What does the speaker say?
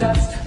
dust.